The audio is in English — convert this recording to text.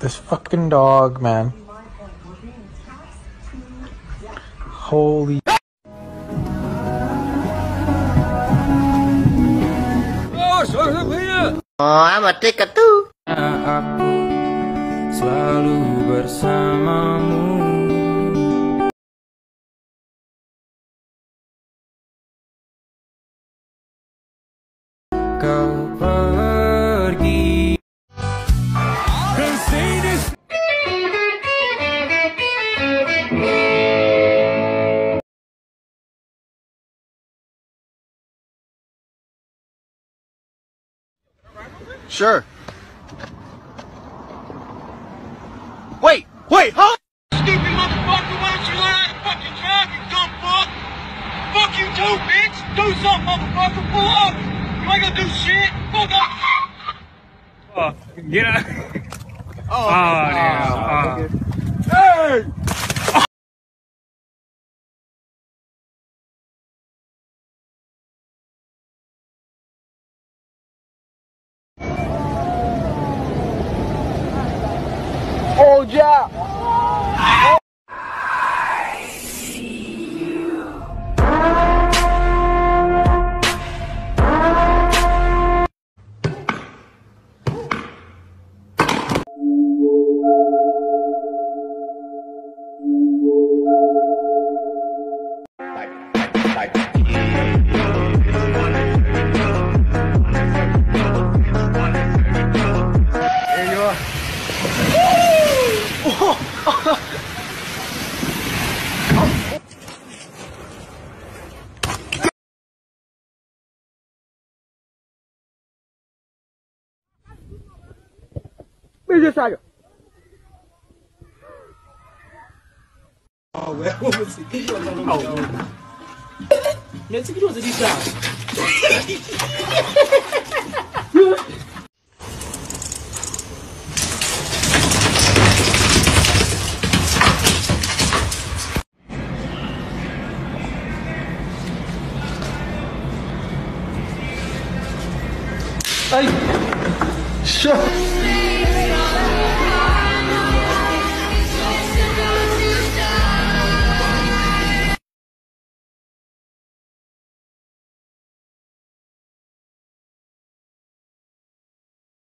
This fucking dog, man. Holy. amat dekat tuh. Aku selalu bersamamu. Kau Sure. Wait, wait, huh? Stupid motherfucker, why don't you learn how to fucking drive, you dumb fuck? Fuck you too, bitch! Do something, motherfucker! Pull up! You ain't gonna do shit! Fuck up! Get out. Oh, oh, oh. Me disseram. Oh, você que que você. Ai! Shut